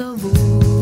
eu vou.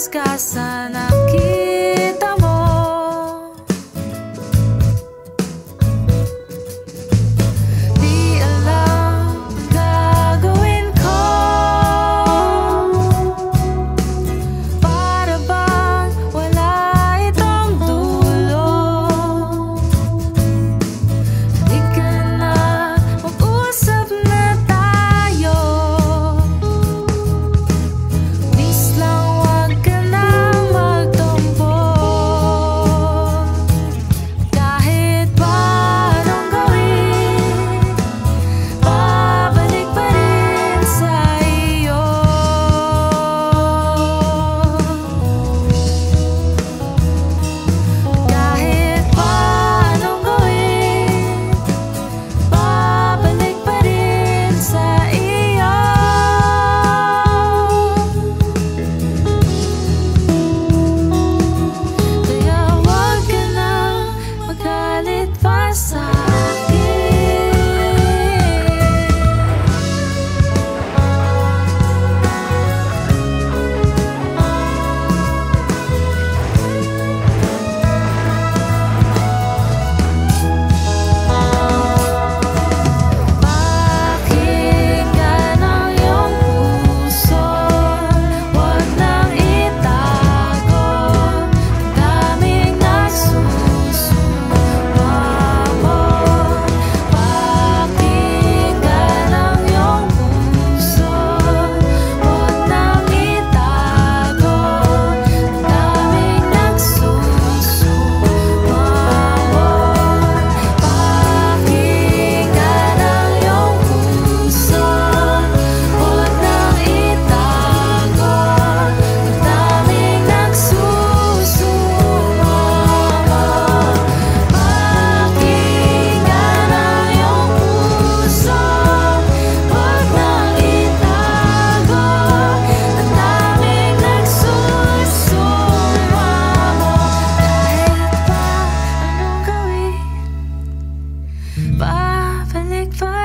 escassa na. Babalik pa